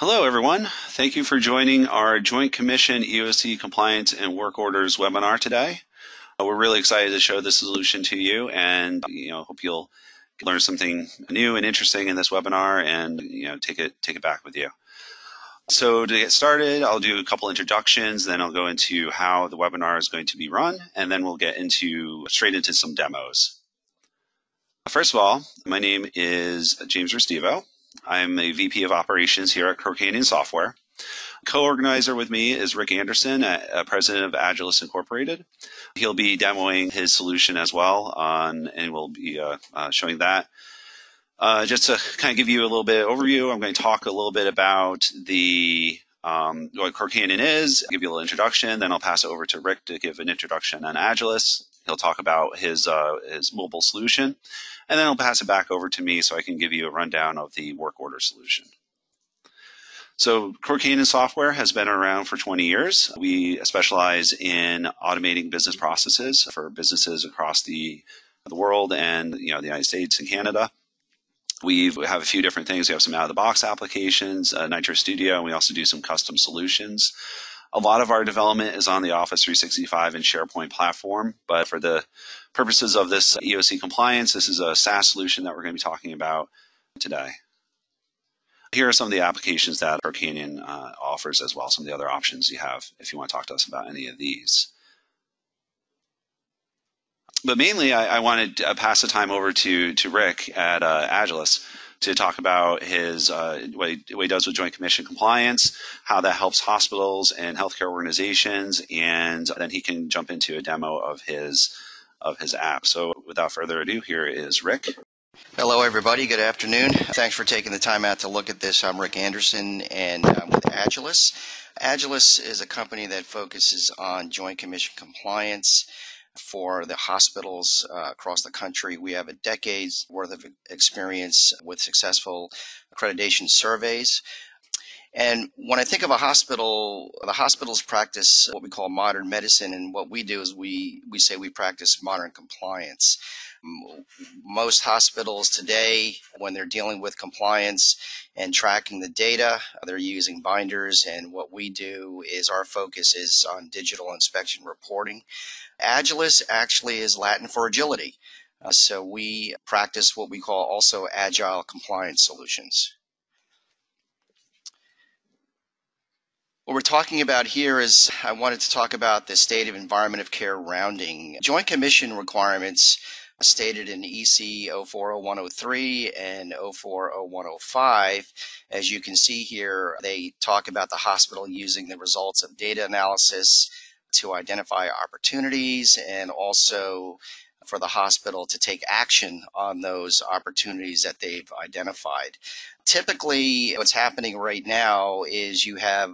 Hello, everyone. Thank you for joining our Joint Commission EOC Compliance and Work Orders webinar today. Uh, we're really excited to show the solution to you and you know hope you'll learn something new and interesting in this webinar and you know take it take it back with you. So to get started, I'll do a couple introductions, then I'll go into how the webinar is going to be run, and then we'll get into straight into some demos. First of all, my name is James Restivo. I'm a VP of Operations here at Canyon Software. Co-organizer with me is Rick Anderson, uh, President of Agilis Incorporated. He'll be demoing his solution as well, on, and we'll be uh, uh, showing that. Uh, just to kind of give you a little bit of overview, I'm going to talk a little bit about the um, what Crow Canyon is, give you a little introduction, then I'll pass it over to Rick to give an introduction on Agilis. He'll talk about his uh, his mobile solution, and then he'll pass it back over to me so I can give you a rundown of the work order solution. So Crow Canyon software has been around for 20 years. We specialize in automating business processes for businesses across the, the world and you know the United States and Canada. We have a few different things. We have some out-of-the-box applications, uh, Nitro Studio, and we also do some custom solutions. A lot of our development is on the Office 365 and SharePoint platform, but for the purposes of this EOC compliance, this is a SaaS solution that we're going to be talking about today. Here are some of the applications that Crow Canyon uh, offers as well, some of the other options you have if you want to talk to us about any of these. But mainly, I, I wanted to pass the time over to, to Rick at uh, Agilis to talk about his uh, what, he, what, he, does with Joint Commission compliance, how that helps hospitals and healthcare organizations, and then he can jump into a demo of his of his app. So without further ado, here is Rick. Hello, everybody. Good afternoon. Thanks for taking the time out to look at this. I'm Rick Anderson, and I'm with Agilis. Agilis is a company that focuses on Joint Commission compliance for the hospitals uh, across the country. We have a decade's worth of experience with successful accreditation surveys. And when I think of a hospital, the hospitals practice what we call modern medicine, and what we do is we, we say we practice modern compliance. Most hospitals today, when they're dealing with compliance and tracking the data, they're using binders, and what we do is our focus is on digital inspection reporting. Agilis actually is Latin for agility. Uh, so we practice what we call also agile compliance solutions. What we're talking about here is I wanted to talk about the state of environment of care rounding. Joint Commission requirements stated in EC 040103 and 040105. As you can see here, they talk about the hospital using the results of data analysis to identify opportunities and also for the hospital to take action on those opportunities that they've identified. Typically, what's happening right now is you have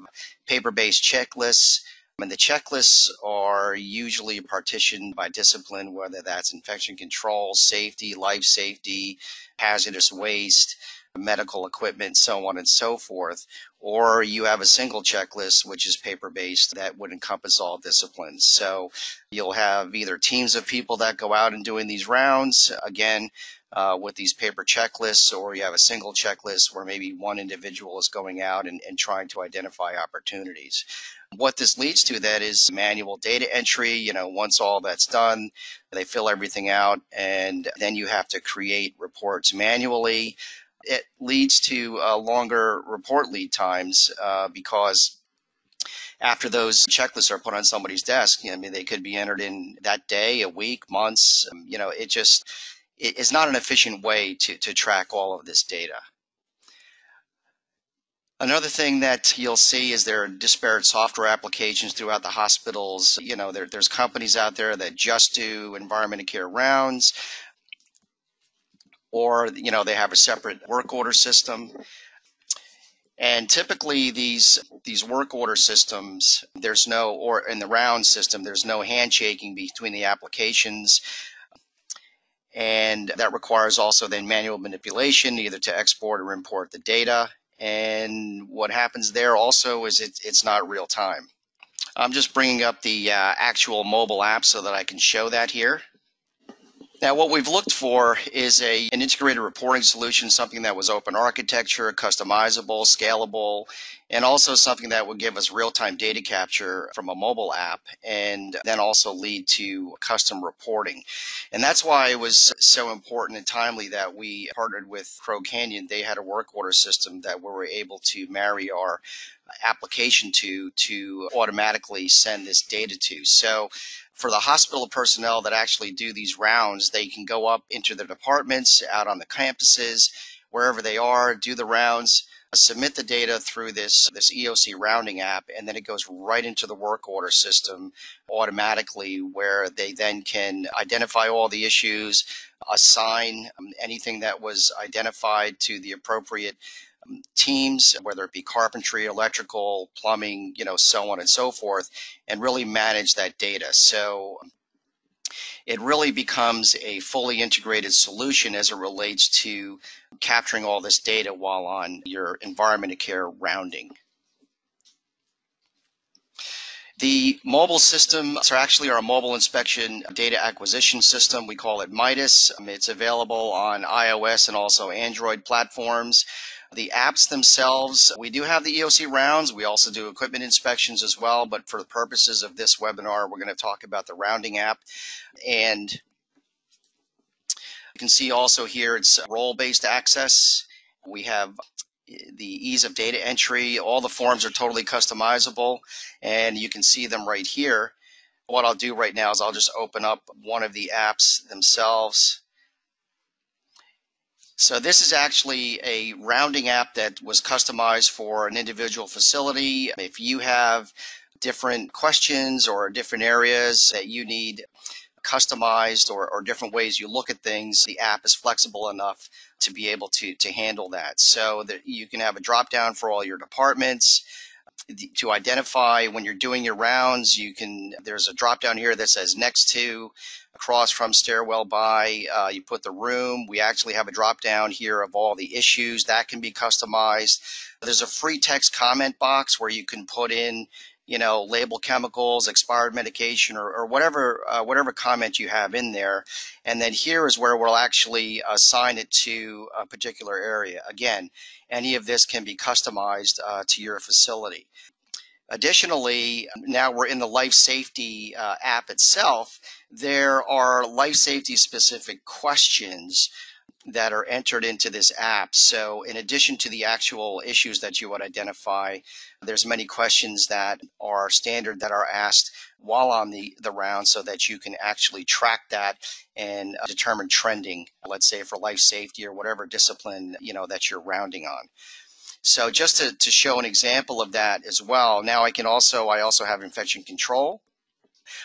paper based checklists. And the checklists are usually partitioned by discipline, whether that's infection control, safety, life safety, hazardous waste medical equipment, so on and so forth. Or you have a single checklist, which is paper based, that would encompass all disciplines. So you'll have either teams of people that go out and doing these rounds, again, uh, with these paper checklists, or you have a single checklist where maybe one individual is going out and, and trying to identify opportunities. What this leads to that is manual data entry. You know, once all that's done, they fill everything out, and then you have to create reports manually it leads to uh, longer report lead times uh, because after those checklists are put on somebody's desk, I mean, they could be entered in that day, a week, months. Um, you know, it just it is not an efficient way to, to track all of this data. Another thing that you'll see is there are disparate software applications throughout the hospitals. You know, there, there's companies out there that just do environment and care rounds or you know they have a separate work order system. And typically these these work order systems, there's no or in the round system, there's no handshaking between the applications. And that requires also then manual manipulation, either to export or import the data. And what happens there also is it, it's not real time. I'm just bringing up the uh, actual mobile app so that I can show that here. Now, what we've looked for is a, an integrated reporting solution, something that was open architecture, customizable, scalable, and also something that would give us real-time data capture from a mobile app and then also lead to custom reporting. And that's why it was so important and timely that we partnered with Crow Canyon. They had a work order system that we were able to marry our application to to automatically send this data to. So for the hospital personnel that actually do these rounds, they can go up into their departments, out on the campuses, wherever they are, do the rounds, submit the data through this this EOC rounding app, and then it goes right into the work order system automatically, where they then can identify all the issues, assign um, anything that was identified to the appropriate teams, whether it be carpentry, electrical, plumbing, you know, so on and so forth, and really manage that data. So it really becomes a fully integrated solution as it relates to capturing all this data while on your environment of care rounding. The mobile system, so actually our mobile inspection data acquisition system, we call it Midas. It's available on iOS and also Android platforms. The apps themselves, we do have the EOC rounds. We also do equipment inspections as well. But for the purposes of this webinar, we're going to talk about the rounding app. And you can see also here it's role-based access. We have the ease of data entry. All the forms are totally customizable, and you can see them right here. What I'll do right now is I'll just open up one of the apps themselves. So this is actually a rounding app that was customized for an individual facility. If you have different questions or different areas that you need customized or, or different ways you look at things, the app is flexible enough to be able to, to handle that. So that you can have a drop down for all your departments to identify when you're doing your rounds you can there's a drop down here that says next to across from stairwell by. Uh, you put the room. We actually have a drop down here of all the issues that can be customized. There's a free text comment box where you can put in, you know, label chemicals, expired medication, or, or whatever uh, whatever comment you have in there. And then here is where we'll actually assign it to a particular area. Again, any of this can be customized uh, to your facility. Additionally, now we're in the life safety uh, app itself. There are life safety specific questions that are entered into this app. So in addition to the actual issues that you would identify, there's many questions that are standard that are asked while on the, the round so that you can actually track that and determine trending, let's say for life safety or whatever discipline, you know, that you're rounding on. So just to, to show an example of that as well, now I can also, I also have infection control.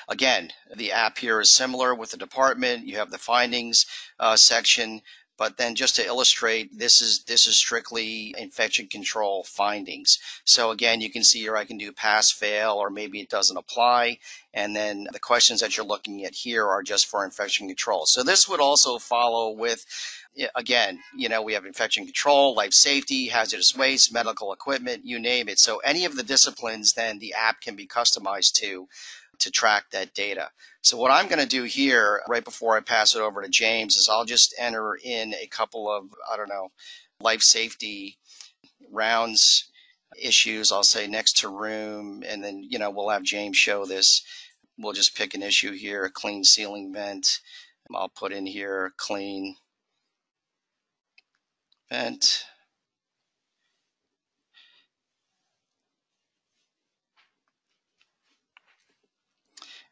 Again, the app here is similar with the department. You have the findings uh, section, but then just to illustrate, this is this is strictly infection control findings. So again, you can see here I can do pass, fail, or maybe it doesn't apply. And then the questions that you're looking at here are just for infection control. So this would also follow with again, you know, we have infection control, life safety, hazardous waste, medical equipment, you name it. So any of the disciplines, then the app can be customized to to track that data. So what I'm going to do here, right before I pass it over to James, is I'll just enter in a couple of, I don't know, life safety rounds issues. I'll say next to room, and then, you know, we'll have James show this. We'll just pick an issue here, a clean ceiling vent. I'll put in here clean vent.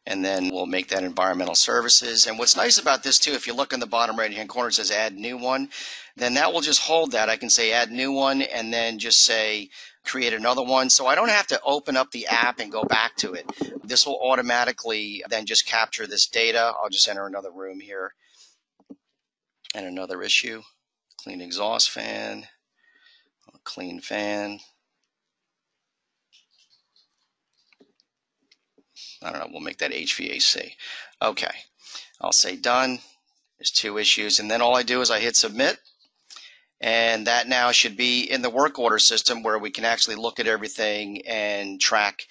And then we'll make that environmental services. And what's nice about this too, if you look in the bottom right hand corner, it says add new one, then that will just hold that. I can say add new one and then just say create another one. So I don't have to open up the app and go back to it. This will automatically then just capture this data. I'll just enter another room here and another issue clean exhaust fan, clean fan. I don't know, we'll make that HVAC. Okay, I'll say done. There's two issues, and then all I do is I hit submit, and that now should be in the work order system where we can actually look at everything and track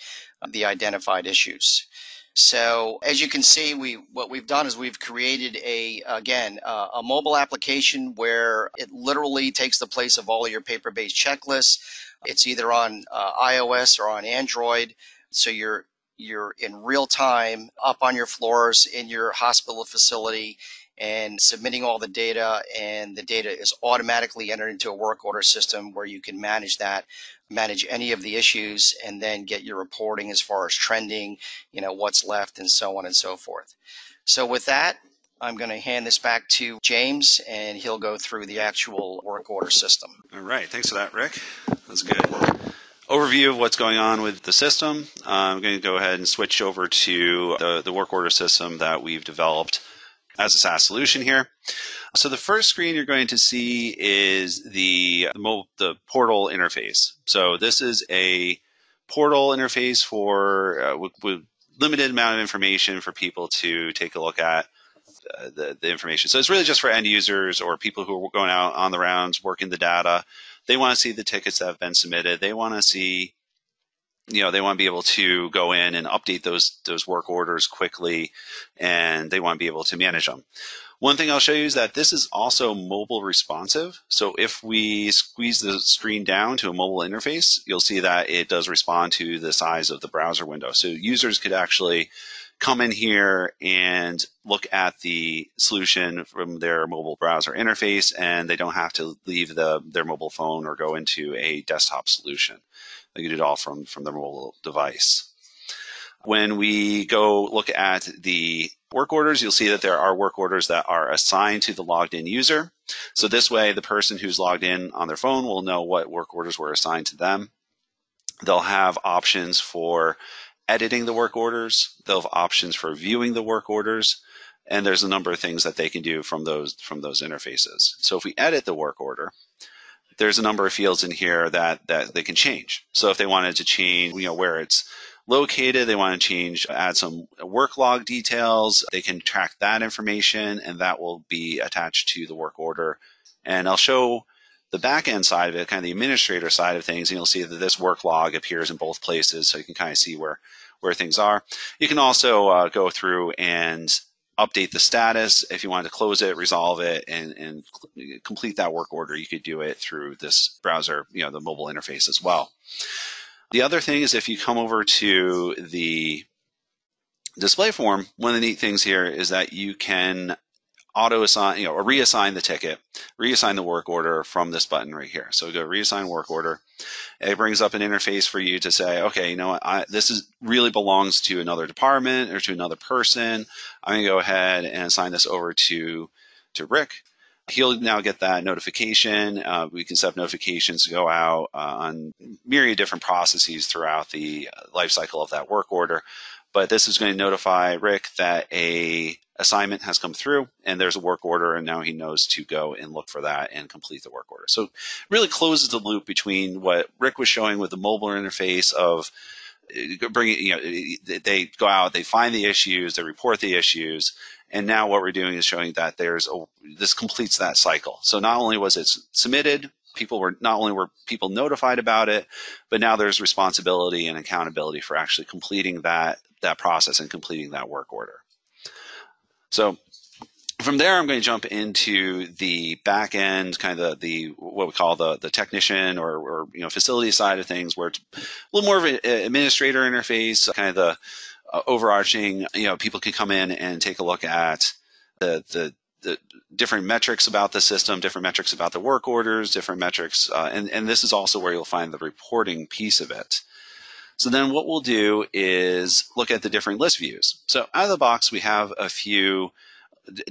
the identified issues. So as you can see, we what we've done is we've created a again uh, a mobile application where it literally takes the place of all your paper-based checklists. It's either on uh, iOS or on Android, so you're you're in real time up on your floors in your hospital facility and submitting all the data and the data is automatically entered into a work order system where you can manage that manage any of the issues and then get your reporting as far as trending you know what's left and so on and so forth. So with that i'm going to hand this back to james and he'll go through the actual work order system. All right. Thanks for that rick. That's good overview of what's going on with the system uh, i'm going to go ahead and switch over to the, the work order system that we've developed as a SaaS solution here. So the first screen you're going to see is the, the portal interface. So this is a portal interface for uh, with, with, limited amount of information for people to take a look at uh, the, the information. So it's really just for end users or people who are going out on the rounds, working the data. They want to see the tickets that have been submitted. They want to see you know they want to be able to go in and update those those work orders quickly and they want to be able to manage them one thing I'll show you is that this is also mobile responsive. So if we squeeze the screen down to a mobile interface, you'll see that it does respond to the size of the browser window. So users could actually come in here and look at the solution from their mobile browser interface and they don't have to leave the, their mobile phone or go into a desktop solution. They can do it all from, from their mobile device. When we go look at the work orders, you'll see that there are work orders that are assigned to the logged in user. So this way, the person who's logged in on their phone will know what work orders were assigned to them. They'll have options for editing the work orders. They'll have options for viewing the work orders. And there's a number of things that they can do from those, from those interfaces. So if we edit the work order, there's a number of fields in here that, that they can change. So if they wanted to change, you know, where it's located, they want to change, add some work log details, they can track that information and that will be attached to the work order. And I'll show the back end side of it, kind of the administrator side of things, and you'll see that this work log appears in both places, so you can kind of see where where things are. You can also uh, go through and update the status. If you wanted to close it, resolve it, and, and complete that work order, you could do it through this browser, you know, the mobile interface as well. The other thing is if you come over to the display form, one of the neat things here is that you can auto assign, you know, or reassign the ticket, reassign the work order from this button right here. So go reassign work order. It brings up an interface for you to say, okay, you know what, I, this is really belongs to another department or to another person. I'm going to go ahead and assign this over to to Rick. He'll now get that notification. Uh, we can set up notifications to go out uh, on myriad different processes throughout the life cycle of that work order. But this is going to notify Rick that a assignment has come through and there's a work order and now he knows to go and look for that and complete the work order. So really closes the loop between what Rick was showing with the mobile interface of uh, bringing, you know, they go out, they find the issues, they report the issues, and now what we're doing is showing that there's a, this completes that cycle. So not only was it submitted, people were not only were people notified about it, but now there's responsibility and accountability for actually completing that that process and completing that work order. So from there, I'm going to jump into the back end, kind of the, the what we call the the technician or, or you know facility side of things, where it's a little more of an administrator interface, kind of the uh, overarching. You know, people can come in and take a look at the the the different metrics about the system, different metrics about the work orders, different metrics, uh, and and this is also where you'll find the reporting piece of it. So then what we'll do is look at the different list views. So out of the box, we have a few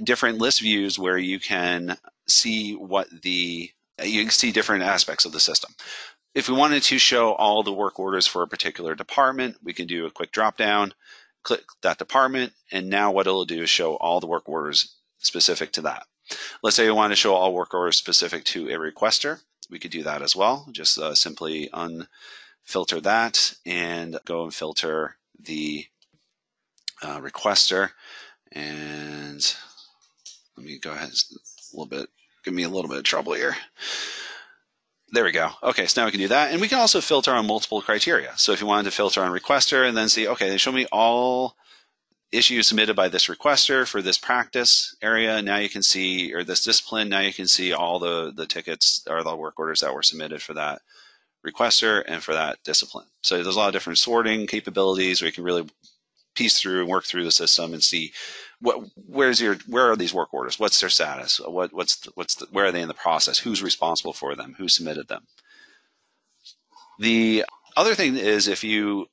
different list views where you can see what the, you can see different aspects of the system. If we wanted to show all the work orders for a particular department, we can do a quick drop down, click that department, and now what it'll do is show all the work orders specific to that. Let's say we want to show all work orders specific to a requester. We could do that as well. Just uh, simply un filter that and go and filter the uh, requester. And let me go ahead a little bit, give me a little bit of trouble here. There we go. Okay, so now we can do that. And we can also filter on multiple criteria. So if you wanted to filter on requester and then see, okay, they show me all issues submitted by this requester for this practice area. Now you can see, or this discipline, now you can see all the, the tickets or the work orders that were submitted for that requester and for that discipline. So there's a lot of different sorting capabilities where you can really piece through and work through the system and see what where's your where are these work orders? What's their status? What what's the, what's the, where are they in the process? Who's responsible for them? Who submitted them? The other thing is if you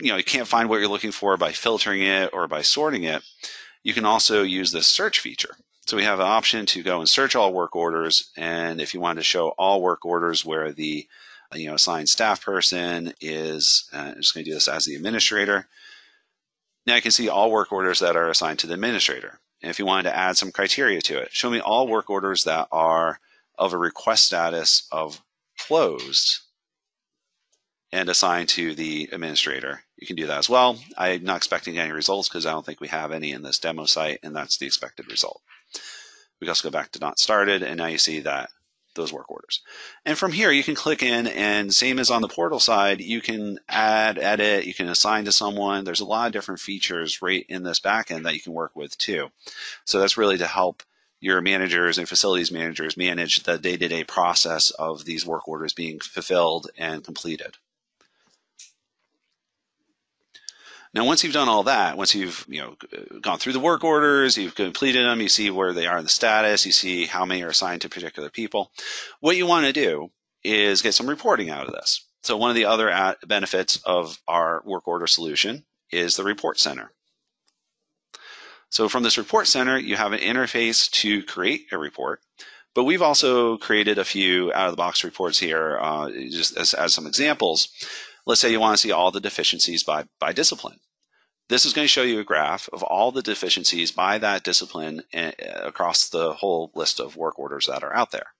you know you can't find what you're looking for by filtering it or by sorting it, you can also use the search feature. So we have an option to go and search all work orders, and if you wanted to show all work orders where the you know assigned staff person is, uh, I'm just going to do this as the administrator. Now I can see all work orders that are assigned to the administrator. And if you wanted to add some criteria to it, show me all work orders that are of a request status of closed and assigned to the administrator. You can do that as well. I'm not expecting any results because I don't think we have any in this demo site, and that's the expected result. We also go back to not started, and now you see that those work orders. And from here, you can click in, and same as on the portal side, you can add, edit, you can assign to someone. There's a lot of different features right in this backend that you can work with too. So that's really to help your managers and facilities managers manage the day-to-day process of these work orders being fulfilled and completed. Now, once you've done all that, once you've you know gone through the work orders, you've completed them, you see where they are in the status, you see how many are assigned to particular people. What you want to do is get some reporting out of this. So one of the other benefits of our work order solution is the report center. So from this report center, you have an interface to create a report, but we've also created a few out-of-the-box reports here, uh, just as, as some examples. Let's say you want to see all the deficiencies by, by discipline. This is going to show you a graph of all the deficiencies by that discipline eh, across the whole list of work orders that are out there.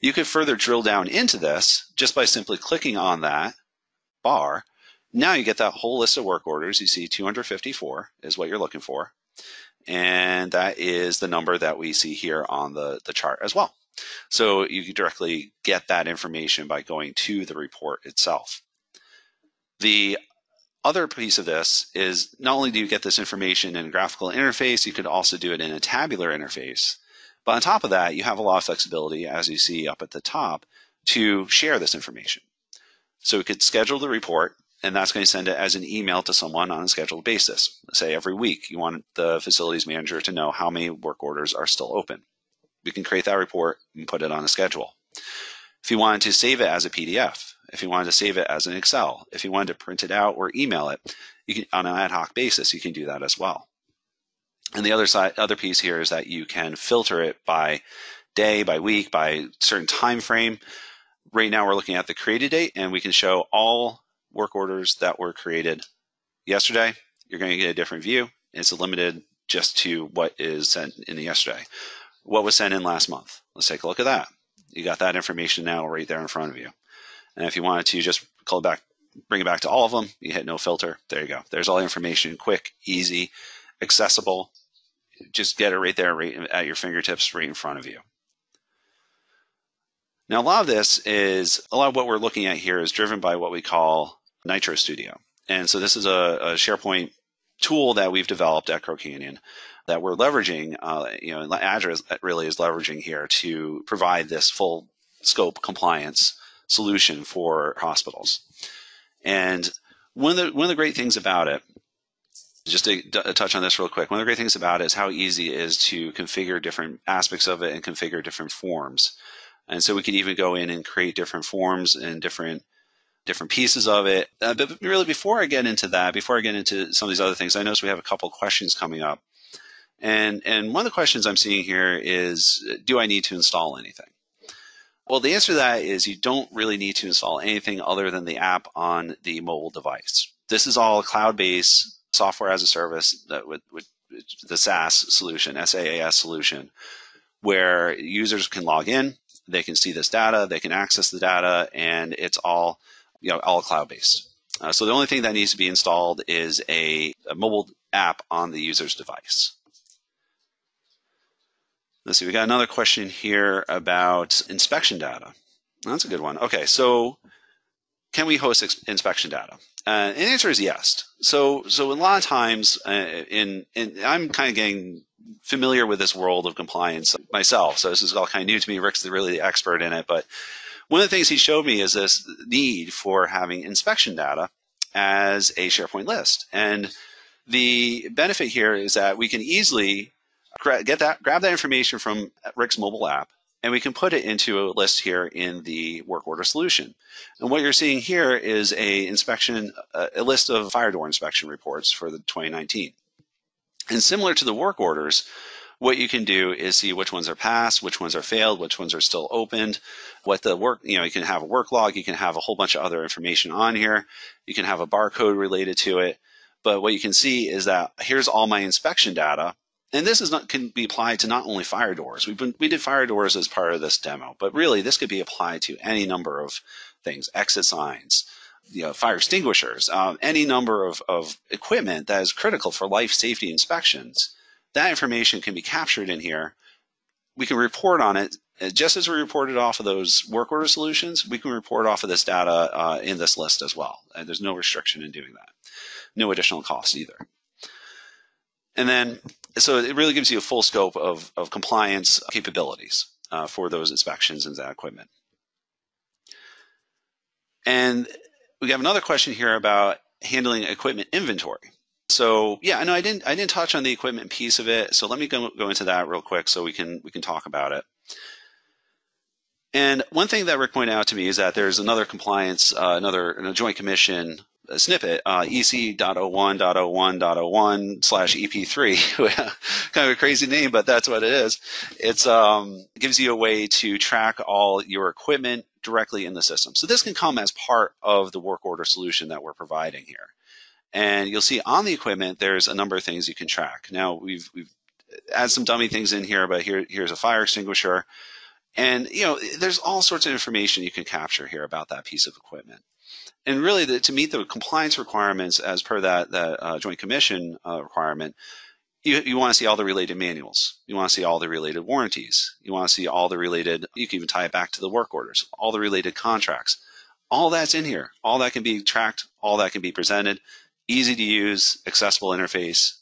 You could further drill down into this just by simply clicking on that bar. Now you get that whole list of work orders. You see 254 is what you're looking for. And that is the number that we see here on the, the chart as well. So you can directly get that information by going to the report itself. The other piece of this is not only do you get this information in a graphical interface, you could also do it in a tabular interface. But on top of that, you have a lot of flexibility, as you see up at the top, to share this information. So we could schedule the report, and that's going to send it as an email to someone on a scheduled basis. Say every week, you want the facilities manager to know how many work orders are still open. We can create that report and put it on a schedule. If you wanted to save it as a PDF, if you wanted to save it as an Excel, if you wanted to print it out or email it, you can on an ad hoc basis, you can do that as well. And the other side, other piece here is that you can filter it by day, by week, by certain time frame. Right now, we're looking at the created date, and we can show all work orders that were created yesterday. You're going to get a different view. It's limited just to what is sent in the yesterday. What was sent in last month? Let's take a look at that. You got that information now right there in front of you. And if you wanted to just call back, bring it back to all of them, you hit no filter. There you go. There's all the information, quick, easy, accessible. Just get it right there, right at your fingertips, right in front of you. Now, a lot of this is a lot of what we're looking at here is driven by what we call Nitro Studio. And so this is a, a SharePoint tool that we've developed at Crow Canyon that we're leveraging, uh, you know, Azure really is leveraging here to provide this full scope compliance solution for hospitals. And one of the one of the great things about it, just to, to touch on this real quick, one of the great things about it is how easy it is to configure different aspects of it and configure different forms. And so we can even go in and create different forms and different different pieces of it. Uh, but really, before I get into that, before I get into some of these other things, I notice we have a couple questions coming up. And and one of the questions I'm seeing here is, do I need to install anything? Well, the answer to that is you don't really need to install anything other than the app on the mobile device. This is all cloud-based software as a service that with, with the SaaS solution, SaaS solution, where users can log in, they can see this data, they can access the data, and it's all you know all cloud-based. Uh, so the only thing that needs to be installed is a, a mobile app on the user's device. Let's see, we got another question here about inspection data. That's a good one. Okay, so can we host inspection data? Uh, and the answer is yes. So, so a lot of times, uh, in, in I'm kind of getting familiar with this world of compliance myself. So this is all kind of new to me. Rick's really the expert in it. But one of the things he showed me is this need for having inspection data as a SharePoint list. And the benefit here is that we can easily get that, grab that information from Rick's mobile app, and we can put it into a list here in the work order solution. And what you're seeing here is a inspection, uh, a list of fire door inspection reports for the 2019. And similar to the work orders, what you can do is see which ones are passed, which ones are failed, which ones are still opened, what the work, you know, you can have a work log, you can have a whole bunch of other information on here. You can have a barcode related to it. But what you can see is that here's all my inspection data. And this is not can be applied to not only fire doors. We've been we did fire doors as part of this demo, but really this could be applied to any number of things, exit signs, you know, fire extinguishers, um, any number of, of equipment that is critical for life safety inspections. That information can be captured in here. We can report on it just as we reported off of those work order solutions. We can report off of this data uh, in this list as well. And there's no restriction in doing that. No additional cost either. And then, so it really gives you a full scope of, of compliance capabilities uh, for those inspections and that equipment. And we have another question here about handling equipment inventory. So yeah, I know I didn't I didn't touch on the equipment piece of it. So let me go, go into that real quick so we can we can talk about it. And one thing that Rick pointed out to me is that there's another compliance, uh, another a joint commission snippet, uh, ec.01.01.01 slash EP3. kind of a crazy name, but that's what it is. It's um, gives you a way to track all your equipment directly in the system. So this can come as part of the work order solution that we're providing here. And you'll see on the equipment, there's a number of things you can track. Now we've, we've added some dummy things in here, but here, here's a fire extinguisher. And, you know, there's all sorts of information you can capture here about that piece of equipment. And really, the, to meet the compliance requirements as per that, that uh, Joint Commission uh, requirement, you, you want to see all the related manuals. You want to see all the related warranties. You want to see all the related, you can even tie it back to the work orders, all the related contracts. All that's in here. All that can be tracked, all that can be presented. Easy to use, accessible interface.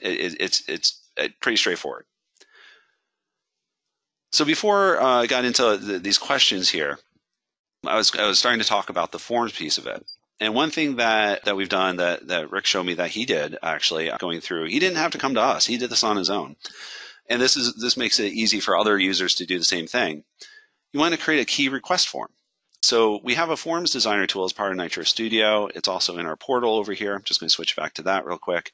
It, it, it's, it's uh, pretty straightforward. So before uh, I got into the, these questions here, I was, I was starting to talk about the forms piece of it. And one thing that, that we've done that, that Rick showed me that he did actually going through, he didn't have to come to us. He did this on his own. And this is this makes it easy for other users to do the same thing. You want to create a key request form. So we have a forms designer tool as part of Nitro Studio. It's also in our portal over here. I'm just going to switch back to that real quick.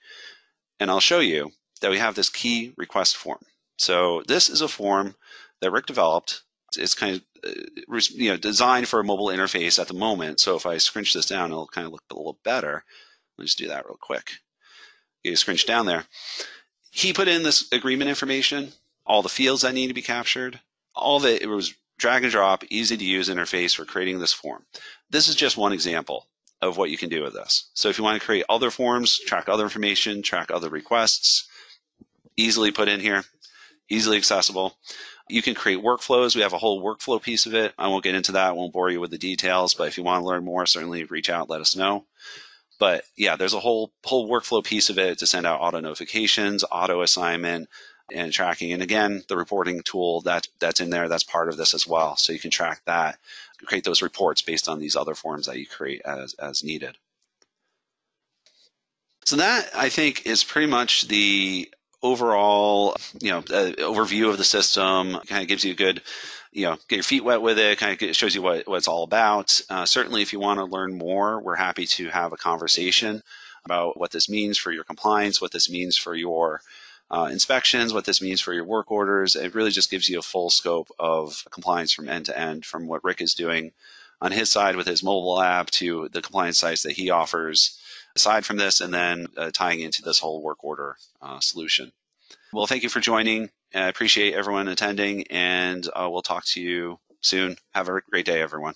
And I'll show you that we have this key request form. So this is a form that Rick developed. It's kind of uh, you know designed for a mobile interface at the moment. So if I scrunch this down, it'll kind of look a little better. Let me just do that real quick. Get You scrunch down there. He put in this agreement information, all the fields that need to be captured, all it. It was drag and drop, easy to use interface for creating this form. This is just one example of what you can do with this. So if you want to create other forms, track other information, track other requests, easily put in here, easily accessible. You can create workflows. We have a whole workflow piece of it. I won't get into that. I won't bore you with the details, but if you want to learn more, certainly reach out, let us know. But yeah, there's a whole whole workflow piece of it to send out auto notifications, auto assignment, and tracking. And again, the reporting tool that that's in there, that's part of this as well. So you can track that, create those reports based on these other forms that you create as as needed. So that I think is pretty much the overall, you know, uh, overview of the system. Kind of gives you a good, you know, get your feet wet with it. Kind of shows you what, what it's all about. Uh, certainly, if you want to learn more, we're happy to have a conversation about what this means for your compliance, what this means for your uh, inspections, what this means for your work orders. It really just gives you a full scope of compliance from end to end, from what Rick is doing on his side with his mobile app to the compliance sites that he offers aside from this, and then uh, tying into this whole work order uh, solution. Well, thank you for joining. I appreciate everyone attending, and uh, we'll talk to you soon. Have a great day, everyone.